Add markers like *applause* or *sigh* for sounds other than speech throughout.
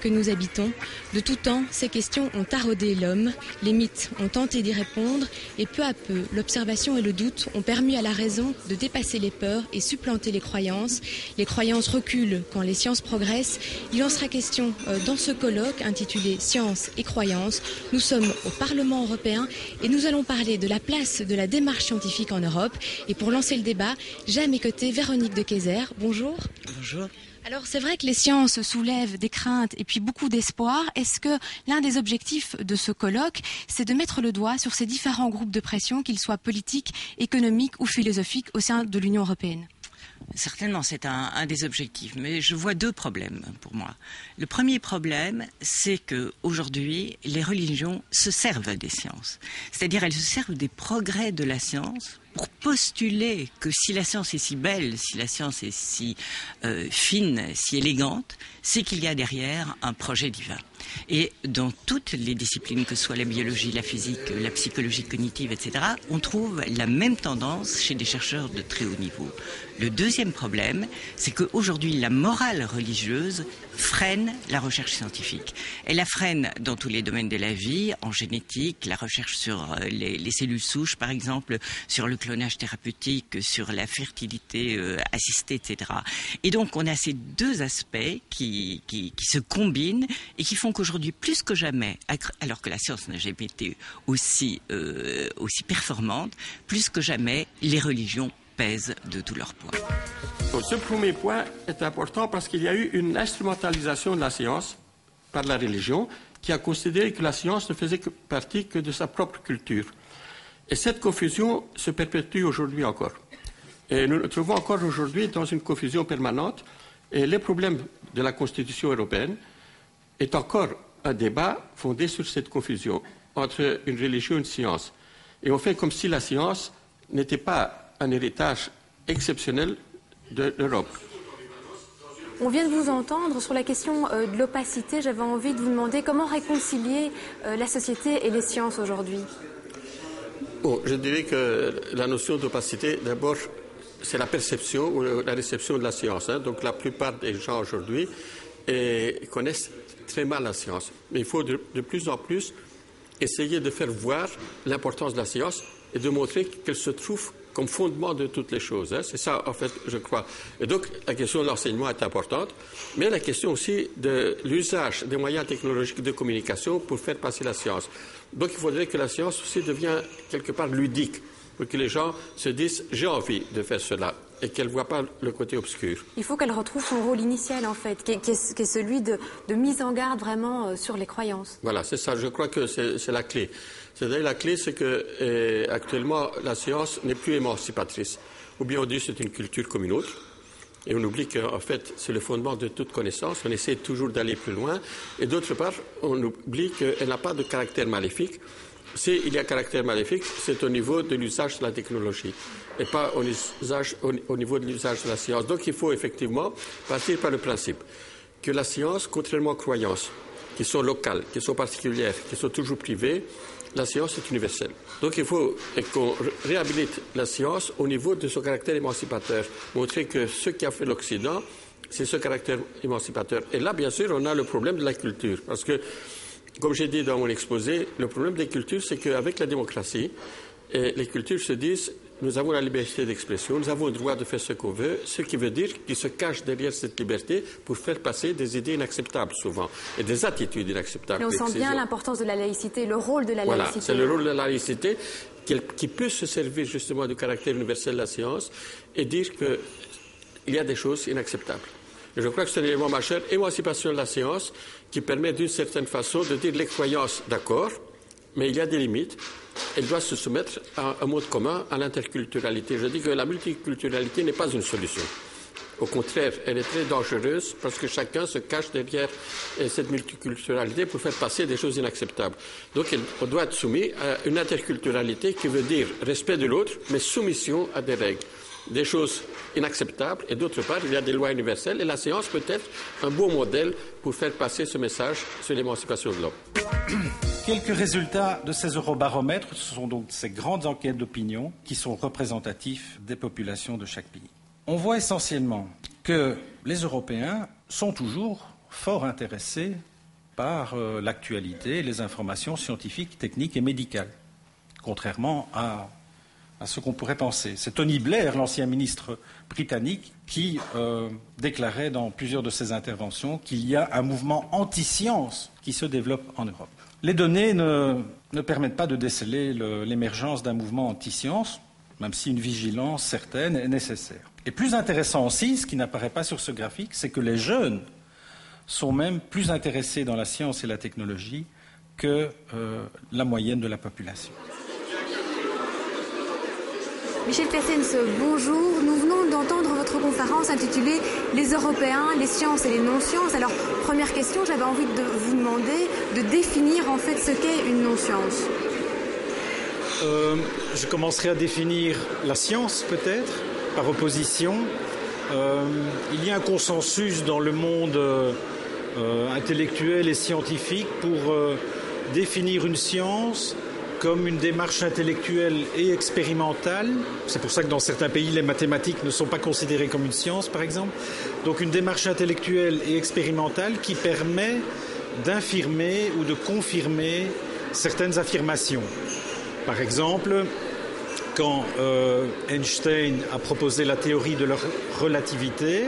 que nous habitons, de tout temps, ces questions ont taraudé l'homme, les mythes ont tenté d'y répondre, et peu à peu, l'observation et le doute ont permis à la raison de dépasser les peurs et supplanter les croyances. Les croyances reculent quand les sciences progressent. Il en sera question euh, dans ce colloque intitulé Science et croyances. Nous sommes au Parlement européen et nous allons parler de la place de la démarche scientifique en Europe. Et pour lancer le débat, j'ai à mes côtés Véronique de Kayser. Bonjour. Bonjour. Alors c'est vrai que les sciences soulèvent des craintes et puis beaucoup d'espoir. Est-ce que l'un des objectifs de ce colloque, c'est de mettre le doigt sur ces différents groupes de pression, qu'ils soient politiques, économiques ou philosophiques au sein de l'Union européenne? Certainement, c'est un, des objectifs, mais je vois deux problèmes pour moi. Le premier problème, c'est que aujourd'hui, les religions se servent des sciences, c'est-à-dire elles se servent des progrès de la science pour postuler que si la science est si belle, si la science est si euh, fine, si élégante, c'est qu'il y a derrière un projet divin. Et dans toutes les disciplines, que ce soit la biologie, la physique, la psychologie cognitive, etc., on trouve la même tendance chez des chercheurs de très haut niveau. Le deuxième problème, c'est qu'aujourd'hui, la morale religieuse freine la recherche scientifique. Elle la freine dans tous les domaines de la vie, en génétique, la recherche sur euh, les, cellules souches, par exemple, sur le clonage thérapeutique, sur la fertilité euh, assistée, etc. Et donc, on a ces deux aspects qui, se combinent et qui font qu'aujourd'hui, plus que jamais, alors que la science n'a jamais été aussi, euh, aussi performante, plus que jamais, les religions pèsent de tout leur poids. Ce premier point est important parce qu'il y a eu une instrumentalisation de la science par la religion qui a considéré que la science ne faisait que partie que de sa propre culture. Et cette confusion se perpétue aujourd'hui encore. Et nous nous trouvons encore aujourd'hui dans une confusion permanente. Et les problèmes de la Constitution européenne est encore un débat fondé sur cette confusion entre une religion et une science. Et on fait comme si la science n'était pas un héritage exceptionnel de l'Europe. On vient de vous entendre sur la question euh, de l'opacité. J'avais envie de vous demander comment réconcilier euh, la société et les sciences aujourd'hui. Bon, je dirais que la notion d'opacité, d'abord, c'est la perception ou la réception de la science. Hein. Donc la plupart des gens aujourd'hui connaissent très mal la science. Mais il faut de, plus en plus essayer de faire voir l'importance de la science et de montrer qu'elle se trouve comme fondement de toutes les choses. Hein. C'est ça, en fait, je crois. Et donc, la question de l'enseignement est importante, mais la question aussi de l'usage des moyens technologiques de communication pour faire passer la science. Donc, il faudrait que la science aussi devienne quelque part ludique, pour que les gens se disent j'ai envie de faire cela et qu'elle ne voit pas le côté obscur. Il faut qu'elle retrouve son rôle initial, en fait, qui est, celui de, mise en garde vraiment euh, sur les croyances. Voilà, c'est ça. Je crois que c'est la clé. C'est-à-dire la clé, c'est que euh, actuellement la science n'est plus émancipatrice. Ou bien on dit c'est une culture comme une autre. Et on oublie qu'en fait, c'est le fondement de toute connaissance. On essaie toujours d'aller plus loin. Et d'autre part, on oublie qu'elle n'a pas de caractère maléfique. S'il y a caractère maléfique, c'est au niveau de l'usage de la technologie et pas au, au niveau de l'usage de la science. Donc il faut effectivement partir par le principe que la science, contrairement aux croyances, qui sont locales, qui sont particulières, qui sont toujours privées, la science est universelle. Donc il faut qu'on réhabilite la science au niveau de son caractère émancipateur, montrer que ce qui a fait l'Occident, c'est ce caractère émancipateur. Et là, bien sûr, on a le problème de la culture, parce que comme j'ai dit dans mon exposé, le problème des cultures, c'est qu'avec la démocratie, les cultures se disent nous avons la liberté d'expression, nous avons le droit de faire ce qu'on veut, ce qui veut dire qu'ils se cachent derrière cette liberté pour faire passer des idées inacceptables souvent et des attitudes inacceptables. Mais on sent bien l'importance de la laïcité, le rôle de la voilà, laïcité. C'est le rôle de la laïcité qui peut se servir justement du caractère universel de la science et dire qu'il y a des choses inacceptables. Et je crois que c'est l'élément majeur, émancipation de la science, qui permet d'une certaine façon de dire les croyances, d'accord, mais il y a des limites. Elle doit se soumettre à un mode commun, à l'interculturalité. Je dis que la multiculturalité n'est pas une solution. Au contraire, elle est très dangereuse parce que chacun se cache derrière euh, cette multiculturalité pour faire passer des choses inacceptables. Donc, on doit être soumis à une interculturalité qui veut dire respect de l'autre, mais soumission à des règles des choses inacceptables et d'autre part, il y a des lois universelles et la science peut être un bon modèle pour faire passer ce message sur l'émancipation de l'homme. Quelques résultats de ces eurobaromètres, ce sont donc ces grandes enquêtes d'opinion qui sont représentatifs des populations de chaque pays. On voit essentiellement que les Européens sont toujours fort intéressés par euh, l'actualité et les informations scientifiques, techniques et médicales, contrairement à, ce qu'on pourrait penser. C'est Tony Blair, l'ancien ministre britannique, qui euh, déclarait dans plusieurs de ses interventions qu'il y a un mouvement anti-science qui se développe en Europe. Les données ne, permettent pas de déceler l'émergence d'un mouvement anti-science, même si une vigilance certaine est nécessaire. Et plus intéressant aussi, ce qui n'apparaît pas sur ce graphique, c'est que les jeunes sont même plus intéressés dans la science et la technologie que euh, la moyenne de la population. Michel Cassens, bonjour. Nous venons d'entendre votre conférence intitulée Les Européens, les sciences et les non-sciences. Alors, première question, j'avais envie de vous demander de définir en fait ce qu'est une non-science. Euh, je commencerai à définir la science peut-être, par opposition. Euh, il y a un consensus dans le monde euh, intellectuel et scientifique pour définir une science comme une démarche intellectuelle et expérimentale. C'est pour ça que dans certains pays, les mathématiques ne sont pas considérées comme une science, par exemple. Donc une démarche intellectuelle et expérimentale qui permet d'infirmer ou de confirmer certaines affirmations. Par exemple, quand euh, Einstein a proposé la théorie de la relativité,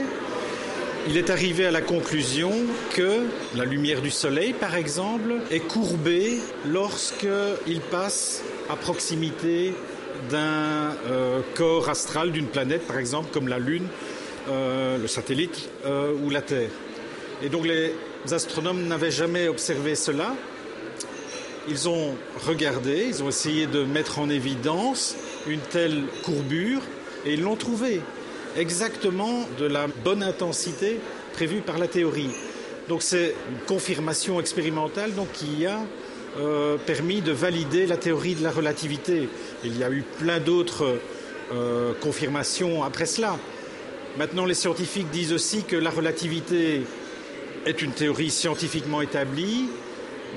il est arrivé à la conclusion que la lumière du Soleil, par exemple, est courbée lorsqu'il passe à proximité d'un euh, corps astral d'une planète, par exemple, comme la Lune, euh, le satellite ou la Terre. Et donc les astronomes n'avaient jamais observé cela, ils ont regardé, ils ont essayé de mettre en évidence une telle courbure et ils l'ont trouvée exactement de la bonne intensité prévue par la théorie. Donc c'est une confirmation expérimentale donc, qui a euh, permis de valider la théorie de la relativité. Il y a eu plein d'autres euh, confirmations après cela. Maintenant, les scientifiques disent aussi que la relativité est une théorie scientifiquement établie,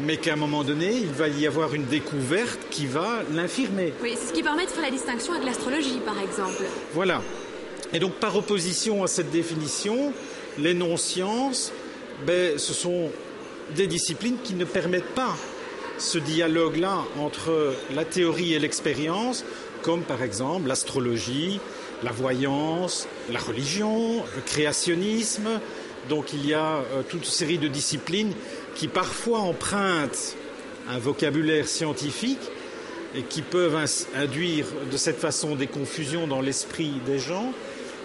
mais qu'à un moment donné, il va y avoir une découverte qui va l'infirmer. Oui, c'est ce qui permet de faire la distinction avec l'astrologie, par exemple. Voilà. Et donc, par opposition à cette définition, les non-sciences, ben, ce sont des disciplines qui ne permettent pas ce dialogue-là entre la théorie et l'expérience, comme par exemple l'astrologie, la voyance, la religion, le créationnisme. Donc il y a euh, toute une série de disciplines qui parfois empruntent un vocabulaire scientifique et qui peuvent induire de cette façon des confusions dans l'esprit des gens,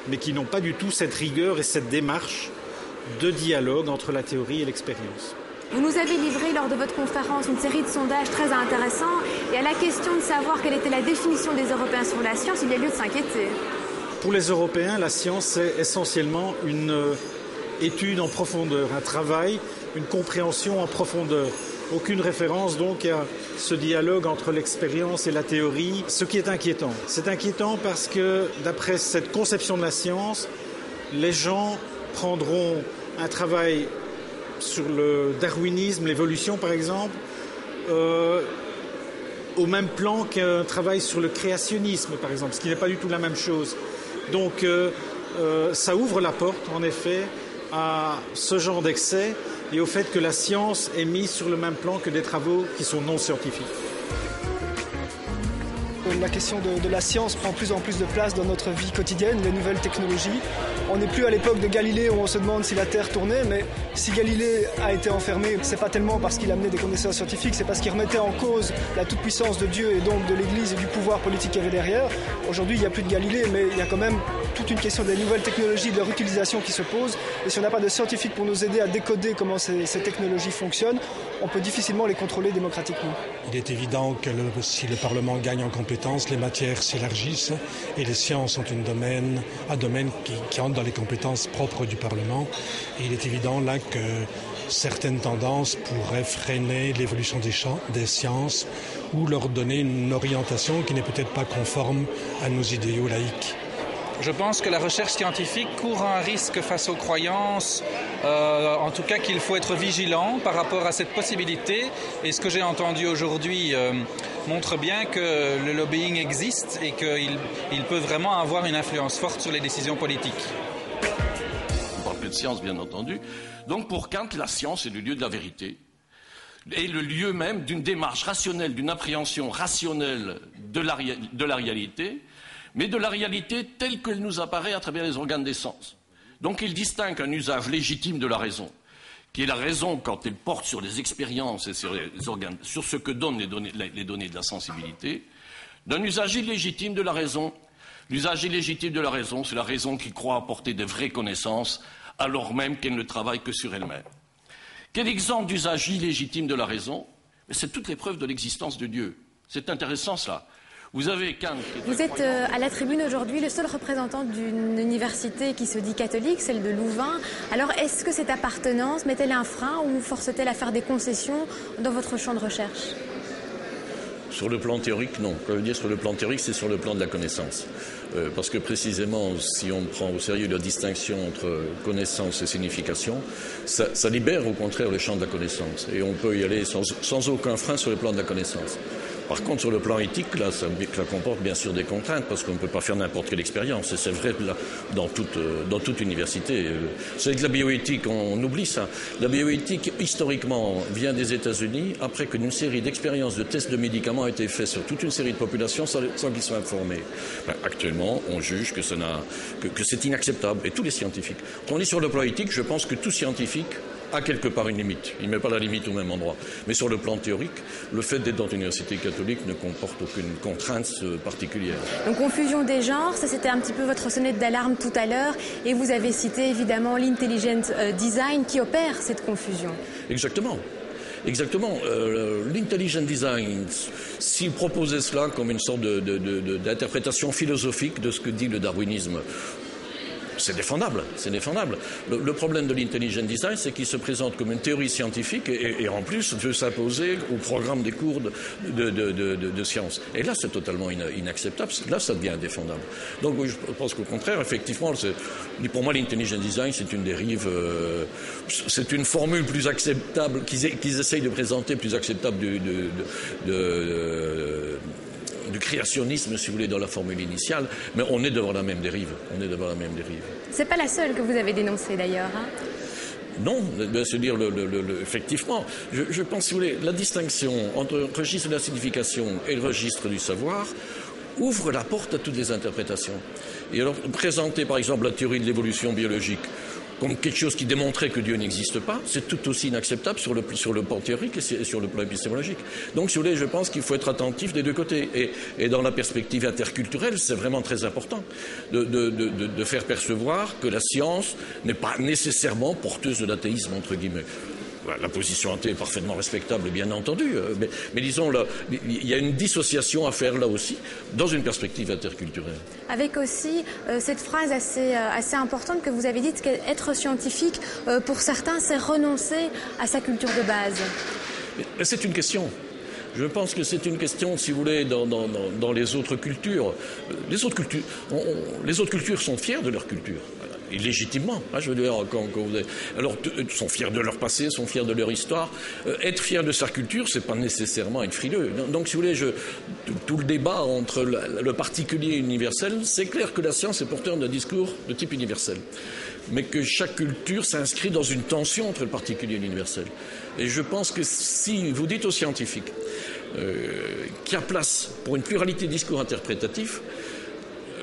mais qui n'ont pas du tout cette rigueur et cette démarche de dialogue entre la théorie et l'expérience. Vous nous avez livré lors de votre conférence une série de sondages très intéressants et à la question de savoir quelle était la définition des Européens sur la science, il y a lieu de s'inquiéter. Pour les Européens, la science, c'est essentiellement une euh, étude en profondeur, un travail une compréhension en profondeur. Aucune référence donc à ce dialogue entre l'expérience et la théorie, ce qui est inquiétant. C'est inquiétant parce que d'après cette conception de la science, les gens prendront un travail sur le darwinisme, l'évolution par exemple, euh, au même plan qu'un travail sur le créationnisme par exemple, ce qui n'est pas du tout la même chose. Donc euh, euh, ça ouvre la porte en effet à ce genre d'excès et au fait que la science est mise sur le même plan que des travaux qui sont non scientifiques. La question de, la science prend plus en plus de place dans notre vie quotidienne, les nouvelles technologies. On n'est plus à l'époque de Galilée où on se demande si la Terre tournait, mais si Galilée a été enfermé, c'est pas tellement parce qu'il amenait des connaissances scientifiques, c'est parce qu'il remettait en cause la toute-puissance de Dieu et donc de l'Église et du pouvoir politique qu'il y avait derrière. Aujourd'hui, il n'y a plus de Galilée, mais il y a quand même toute une question des nouvelles technologies, de leur utilisation qui se pose. Et si on n'a pas de scientifiques pour nous aider à décoder comment ces, technologies fonctionnent, on peut difficilement les contrôler démocratiquement. Il est évident que si le Parlement gagne en compétences, les matières s'élargissent et les sciences sont une domaine, un domaine qui, entre dans les compétences propres du Parlement. Et il est évident là que certaines tendances pourraient freiner l'évolution des sciences ou leur donner une orientation qui n'est peut-être pas conforme à nos idéaux laïques. Je pense que la recherche scientifique court un risque face aux croyances, euh, en tout cas qu'il faut être vigilant par rapport à cette possibilité. Et ce que j'ai entendu aujourd'hui euh, montre bien que le lobbying existe et qu'il il peut vraiment avoir une influence forte sur les décisions politiques. On parle plus de science, bien entendu. Donc pour Kant, la science est le lieu de la vérité. est le lieu même d'une démarche rationnelle, d'une appréhension rationnelle de la, réalité, mais de la réalité telle qu'elle nous apparaît à travers les organes des sens. Donc il distingue un usage légitime de la raison, qui est la raison quand elle porte sur les expériences et sur les organes, sur ce que donnent les données, les données de la sensibilité, d'un usage illégitime de la raison. L'usage illégitime de la raison, c'est la raison qui croit apporter de vraies connaissances alors même qu'elle ne travaille que sur elle-même. Quel exemple d'usage illégitime de la raison? C'est toutes les preuves de l'existence de Dieu. C'est intéressant cela. Vous avez Vous êtes euh, à la tribune aujourd'hui le seul représentant d'une université qui se dit catholique, celle de Louvain. Alors est-ce que cette appartenance met-elle un frein ou force-t-elle à faire des concessions dans votre champ de recherche? Sur le plan théorique, non. je veux dire sur le plan théorique, c'est sur le plan de la connaissance. Euh, parce que précisément, si on prend au sérieux la distinction entre connaissance et signification, ça, libère au contraire le champ de la connaissance. Et on peut y aller sans aucun frein sur le plan de la connaissance. Par contre, sur le plan éthique, là, ça, comporte bien sûr des contraintes, parce qu'on ne peut pas faire n'importe quelle expérience. C'est vrai dans, toute, euh, dans toute université. C'est que la bioéthique, on, oublie ça. La bioéthique, historiquement, vient des États-Unis, après qu'une série d'expériences de tests de médicaments a été faite sur toute une série de populations sans, qu'ils soient informés. Ben, actuellement, on juge que c'est inacceptable, et tous les scientifiques. Quand on est sur le plan éthique, je pense que tout scientifique a quelque part une limite. Il ne met pas la limite au même endroit. Mais sur le plan théorique, le fait d'être dans une université catholique ne comporte aucune contrainte euh, particulière. Donc confusion des genres, ça c'était un petit peu votre sonnette d'alarme tout à l'heure. Et vous avez cité évidemment l'intelligent euh, design qui opère cette confusion. Exactement. Exactement. Euh, l'intelligent design, s'il proposait cela comme une sorte d'interprétation philosophique de ce que dit le darwinisme, c'est défendable, c'est défendable. Le, problème de l'intelligent design, c'est qu'il se présente comme une théorie scientifique et, en plus veut s'imposer au programme des cours de, de, sciences. Et là, c'est totalement inacceptable. Là, ça devient indéfendable. Donc, je pense qu'au contraire, effectivement, pour moi, l'intelligent design, c'est une dérive, euh, c'est une formule plus acceptable qu'ils essayent de présenter, plus acceptable de du créationnisme, si vous voulez, dans la formule initiale, mais on est devant la même dérive. On est devant la même dérive. C'est pas la seule que vous avez dénoncée d'ailleurs. Hein non, cest dire le, effectivement, je, pense, si vous voulez, la distinction entre le registre de la signification et le registre du savoir ouvre la porte à toutes les interprétations. Et alors, présenter par exemple la théorie de l'évolution biologique comme quelque chose qui démontrait que Dieu n'existe pas, c'est tout aussi inacceptable sur le, plan théorique et sur le plan épistémologique. Donc, si vous voulez, je pense qu'il faut être attentif des deux côtés. Et, dans la perspective interculturelle, c'est vraiment très important de, de, faire percevoir que la science n'est pas nécessairement porteuse de l'athéisme, entre guillemets la position athée est parfaitement respectable, bien entendu, euh, mais, disons, il y a une dissociation à faire là aussi, dans une perspective interculturelle. Avec aussi euh, cette phrase assez, euh, assez importante que vous avez dite qu'être scientifique, pour certains, c'est renoncer à sa culture de base. C'est une question. Je pense que c'est une question, si vous voulez, dans, dans, les autres cultures. Les autres cultures, les autres cultures sont fières de leur culture légitimement. Hein, je veux dire, quand, vous alors, ils sont fiers de leur passé, sont fiers de leur histoire. Euh, être fier de sa culture, c'est pas nécessairement être frileux. Donc, si vous voulez, je, tout le débat entre le, particulier et l'universel, c'est clair que la science est porteur d'un discours de type universel, mais que chaque culture s'inscrit dans une tension entre le particulier et l'universel. Et je pense que si vous dites aux scientifiques euh, qu'il y a place pour une pluralité de discours interprétatifs,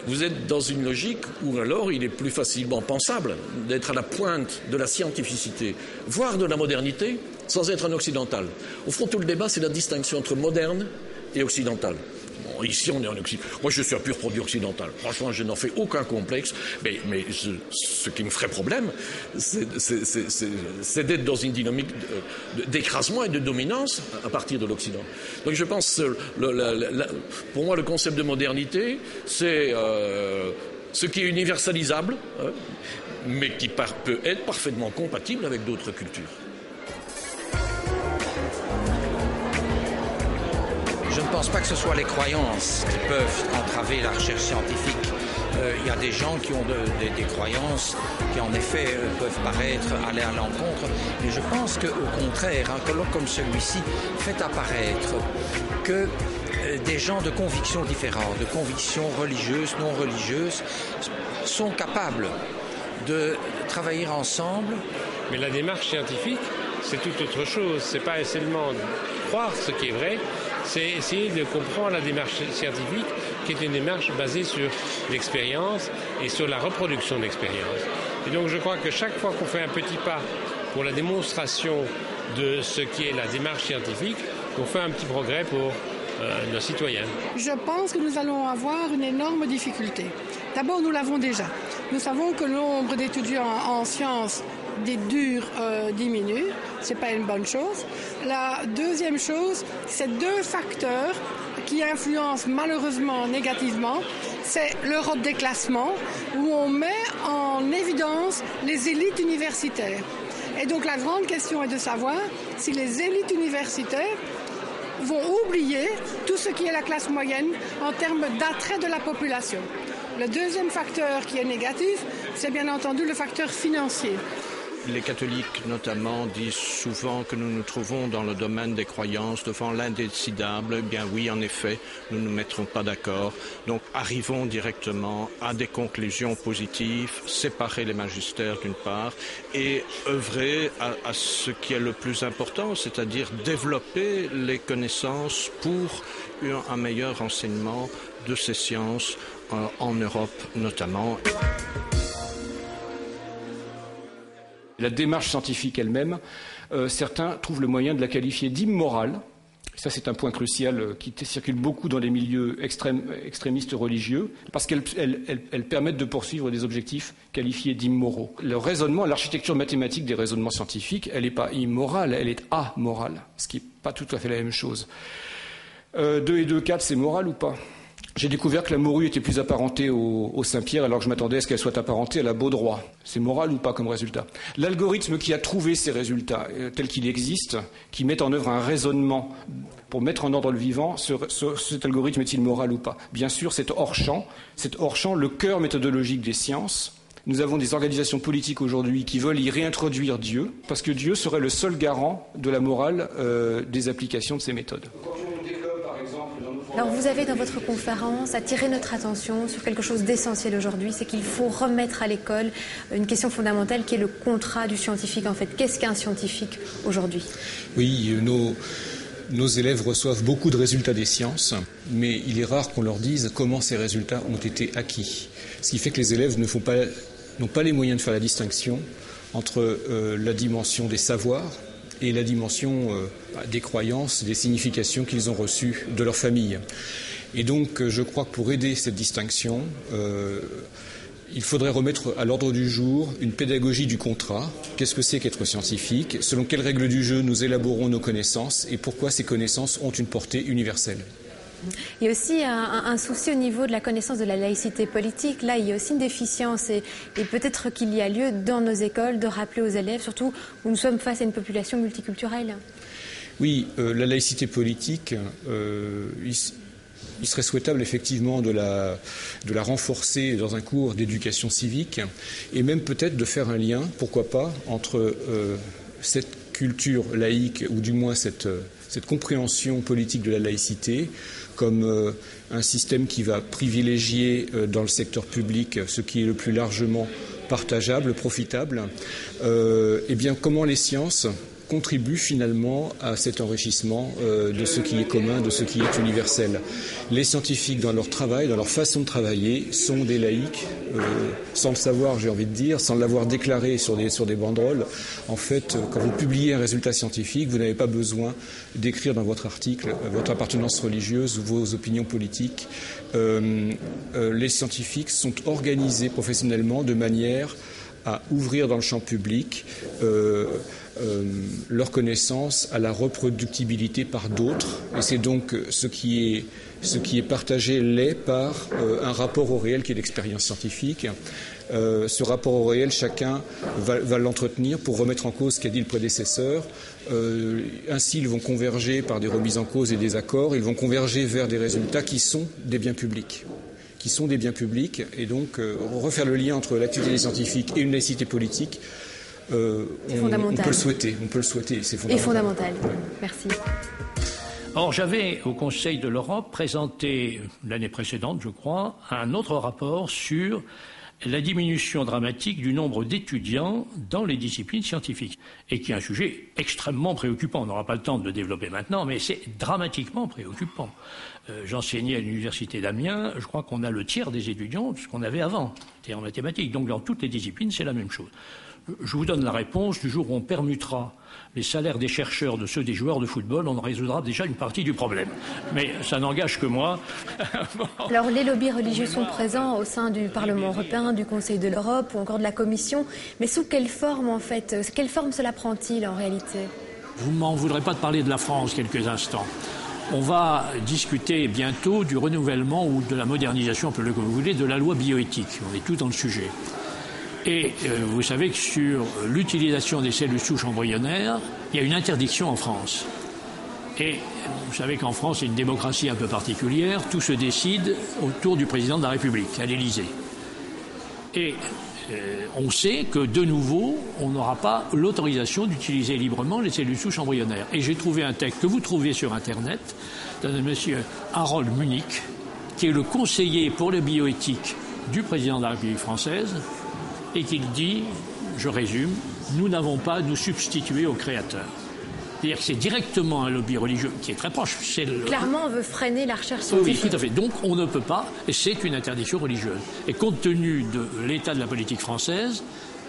vous êtes dans une logique où alors il est plus facilement pensable d'être à la pointe de la scientificité, voire de la modernité, sans être un occidental. Au fond, tout le débat, c'est la distinction entre moderne et occidental ici, on est en Occident. Moi, je suis un pur produit occidental. Franchement, je n'en fais aucun complexe. Mais, ce qui me ferait problème, c'est d'être dans une dynamique d'écrasement et de dominance à partir de l'Occident. Donc, je pense, pour moi, le concept de modernité, c'est euh, ce qui est universalisable, hein, mais qui peut être parfaitement compatible avec d'autres cultures. Pense pas que ce soit les croyances qui peuvent entraver la recherche scientifique. Euh, il y a des gens qui ont des croyances qui en effet euh, peuvent paraître aller à l'encontre. Mais je pense qu'au contraire, un colloque comme celui-ci fait apparaître que euh, des gens de convictions différentes, de convictions religieuses, non religieuses, sont capables de travailler ensemble. Mais la démarche scientifique c'est tout autre chose. C'est pas seulement croire ce qui est vrai, c'est essayer de comprendre la démarche scientifique qui est une démarche basée sur l'expérience et sur la reproduction d'expérience. Et donc je crois que chaque fois qu'on fait un petit pas pour la démonstration de ce qui est la démarche scientifique, on fait un petit progrès pour euh, nos citoyens. Je pense que nous allons avoir une énorme difficulté. D'abord, nous l'avons déjà. Nous savons que le nombre d'étudiants en sciences des durs euh, diminue. Ce n'est pas une bonne chose. La deuxième chose, c'est deux facteurs qui influencent malheureusement négativement. C'est l'Europe des classements, où on met en évidence les élites universitaires. Et donc la grande question est de savoir si les élites universitaires vont oublier tout ce qui est la classe moyenne en termes d'attrait de la population. Le deuxième facteur qui est négatif, c'est bien entendu le facteur financier. Les catholiques notamment disent souvent que nous nous trouvons dans le domaine des croyances devant l'indécidable. Eh bien oui, en effet, nous ne nous mettrons pas d'accord. Donc arrivons directement à des conclusions positives, séparer les magistères d'une part et œuvrer à, ce qui est le plus important, c'est-à-dire développer les connaissances pour un meilleur enseignement de ces sciences euh, en Europe notamment. La démarche scientifique elle-même, euh, certains trouvent le moyen de la qualifier d'immorale. Ça, c'est un point crucial euh, qui circule beaucoup dans les milieux extrémistes religieux, parce qu'elles elles, elles, elles permettent de poursuivre des objectifs qualifiés d'immoraux. Le raisonnement, l'architecture mathématique des raisonnements scientifiques, elle n'est pas immorale, elle est amorale, ce qui n'est pas tout à fait la même chose. Euh, 2 et 2, 4, c'est moral ou pas? J'ai découvert que la morue était plus apparentée au, Saint-Pierre alors que je m'attendais à ce qu'elle soit apparentée à la Baudroie. C'est moral ou pas comme résultat? L'algorithme qui a trouvé ces résultats, euh, tel qu'il existe, qui met en œuvre un raisonnement pour mettre en ordre le vivant, ce, ce, cet algorithme est-il moral ou pas? Bien sûr, c'est hors champ, c'est hors champ le cœur méthodologique des sciences. Nous avons des organisations politiques aujourd'hui qui veulent y réintroduire Dieu, parce que Dieu serait le seul garant de la morale euh, des applications de ces méthodes. Alors vous avez dans votre conférence attiré notre attention sur quelque chose d'essentiel aujourd'hui, c'est qu'il faut remettre à l'école une question fondamentale qui est le contrat du scientifique en fait. Qu'est-ce qu'un scientifique aujourd'hui? Oui, nos, nos élèves reçoivent beaucoup de résultats des sciences, mais il est rare qu'on leur dise comment ces résultats ont été acquis. Ce qui fait que les élèves pas, n'ont pas les moyens de faire la distinction entre euh, la dimension des savoirs et la dimension euh, des croyances, des significations qu'ils ont reçues de leur famille. Et donc, je crois que pour aider cette distinction, euh, il faudrait remettre à l'ordre du jour une pédagogie du contrat. Qu'est-ce que c'est qu'être scientifique? Selon quelles règles du jeu nous élaborons nos connaissances et pourquoi ces connaissances ont une portée universelle? Il y a aussi un, souci au niveau de la connaissance de la laïcité politique. Là, il y a aussi une déficience et, peut-être qu'il y a lieu dans nos écoles de rappeler aux élèves, surtout où nous sommes face à une population multiculturelle. Oui, euh, la laïcité politique, euh, il, serait souhaitable effectivement de la, renforcer dans un cours d'éducation civique et même peut-être de faire un lien, pourquoi pas, entre euh, cette culture laïque ou du moins cette compréhension politique de la laïcité comme euh, un système qui va privilégier euh, dans le secteur public ce qui est le plus largement partageable, profitable, euh, et bien comment les sciences contribuent finalement à cet enrichissement euh, de ce qui est commun, de ce qui est universel. Les scientifiques, dans leur travail, dans leur façon de travailler, sont des laïcs, euh, sans le savoir, j'ai envie de dire, sans l'avoir déclaré sur des, sur des banderoles. En fait, quand vous publiez un résultat scientifique, vous n'avez pas besoin d'écrire dans votre article votre appartenance religieuse ou vos opinions politiques. Euh, les scientifiques sont organisés professionnellement de manière à ouvrir dans le champ public euh, euh, leur connaissance à la reproductibilité par d'autres. Et c'est donc ce qui est, ce qui est partagé l'est par euh, un rapport au réel qui est l'expérience scientifique. Euh, ce rapport au réel, chacun va, l'entretenir pour remettre en cause ce qu'a dit le prédécesseur. Euh, ainsi, ils vont converger par des remises en cause et des accords, ils vont converger vers des résultats qui sont des biens publics qui sont des biens publics et donc euh, refaire le lien entre l'activité des scientifiques et une laïcité politique euh, on, on, peut le souhaiter, on peut le souhaiter, c'est fondamental. Et fondamental. Ouais. Merci. Or, j'avais au Conseil de l'Europe présenté l'année précédente, je crois, un autre rapport sur la diminution dramatique du nombre d'étudiants dans les disciplines scientifiques, et qui est un sujet extrêmement préoccupant. On n'aura pas le temps de le développer maintenant, mais c'est dramatiquement préoccupant. Euh, j'enseignais à l'université d'Amiens, je crois qu'on a le tiers des étudiants de ce qu'on avait avant, en mathématiques. Donc dans toutes les disciplines, c'est la même chose. Je vous donne la réponse. Du jour où on permutera les salaires des chercheurs de ceux des joueurs de football, on résoudra déjà une partie du problème. Mais ça n'engage que moi. *laughs* Alors les lobbies religieux sont présents au sein du Parlement européen, du Conseil de l'Europe ou encore de la Commission. Mais sous quelle forme en fait? Quelle forme cela prend-il en réalité? Vous ne m'en voudrez pas de parler de la France quelques instants. On va discuter bientôt du renouvellement ou de la modernisation, peu le que vous voulez, de la loi bioéthique. On est tout dans le sujet. Et euh, vous savez que sur l'utilisation des cellules souches embryonnaires, il y a une interdiction en France. Et vous savez qu'en France, c'est une démocratie un peu particulière. Tout se décide autour du président de la République, à l'Élysée. Et euh, on sait que de nouveau, on n'aura pas l'autorisation d'utiliser librement les cellules souches embryonnaires. Et j'ai trouvé un texte que vous trouvez sur Internet d'un monsieur Harold Munich, qui est le conseiller pour la bioéthique du président de la République française, et qu'il dit, je résume, nous n'avons pas à nous substituer au Créateur. C'est-à-dire que c'est directement un lobby religieux qui est très proche. Clairement, on veut freiner la recherche scientifique. Oui, tout à fait. Donc, on ne peut pas, et c'est une interdiction religieuse. Et compte tenu de l'état de la politique française,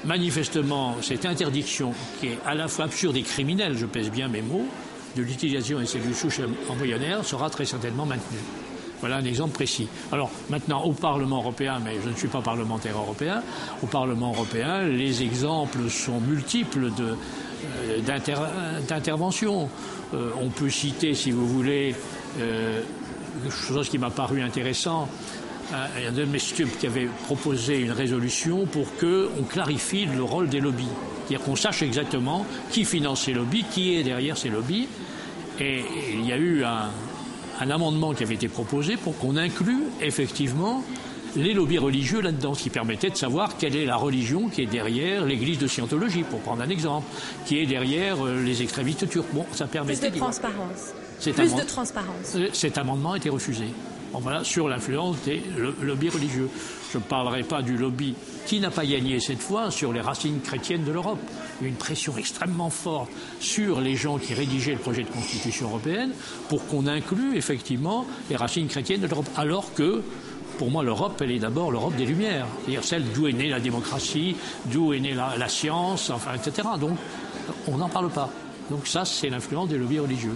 manifestement, cette interdiction, qui est à la fois absurde et criminelle, je pèse bien mes mots, de l'utilisation des cellules souches embryonnaires, sera très certainement maintenue. Voilà un exemple précis. Alors maintenant, au Parlement européen, mais je ne suis pas parlementaire européen, au Parlement européen, les exemples sont multiples euh, d'interventions. Euh, on peut citer, si vous voulez, euh, quelque chose qui m'a paru intéressant. Un de mes qui avait proposé une résolution pour qu'on clarifie le rôle des lobbies. C'est-à-dire qu'on sache exactement qui finance ces lobbies, qui est derrière ces lobbies. Et il y a eu un, un amendement qui avait été proposé pour qu'on inclue effectivement les lobbies religieux là-dedans, ce qui permettait de savoir quelle est la religion qui est derrière l'église de Scientologie, pour prendre un exemple, qui est derrière euh, les extrémistes turcs. Bon, ça permettait. Plus de transparence. Plus de transparence. Euh, cet amendement a été refusé. Sur l'influence des lobbies religieux. Je ne parlerai pas du lobby qui n'a pas gagné cette fois sur les racines chrétiennes de l'Europe. Une pression extrêmement forte sur les gens qui rédigeaient le projet de constitution européenne pour qu'on inclue effectivement les racines chrétiennes de l'Europe. Alors que, pour moi, l'Europe, elle est d'abord l'Europe des Lumières, c'est-à-dire celle d'où est née la démocratie, d'où est née la, la science, enfin, etc. Donc, on n'en parle pas. Donc ça, c'est l'influence des lobbies religieux.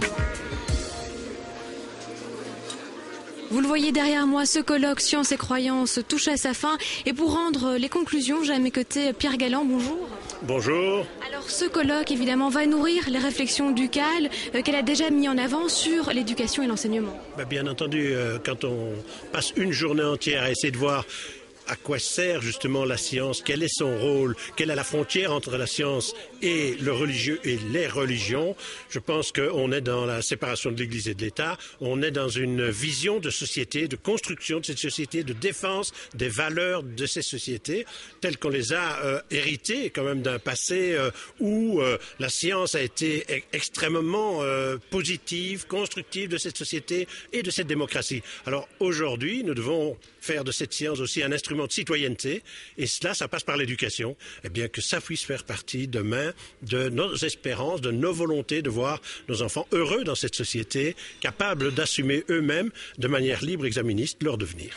Vous le voyez derrière moi, ce colloque Sciences et croyances touche à sa fin. Et pour rendre les conclusions, j'ai à mes côtés Pierre Galland. Bonjour. Bonjour. Alors ce colloque, évidemment, va nourrir les réflexions du CAL euh, qu'elle a déjà mis en avant sur l'éducation et l'enseignement. Bah, bien entendu, euh, quand on passe une journée entière à essayer de voir à quoi sert justement la science, quel est son rôle, quelle est la frontière entre la science et le religieux et les religions? Je pense qu'on est dans la séparation de l'Église et de l'État, on est dans une vision de société, de construction de cette société, de défense des valeurs de ces sociétés, telles qu'on les a euh, héritées quand même d'un passé euh, où euh, la science a été e-, extrêmement positive, constructive de cette société et de cette démocratie. Alors aujourd'hui, nous devons faire de cette science aussi un instrument de citoyenneté, et cela, ça passe par l'éducation, eh bien que ça puisse faire partie demain de nos espérances, de nos volontés de voir nos enfants heureux dans cette société, capables d'assumer eux-mêmes de manière libre exaministe leur devenir.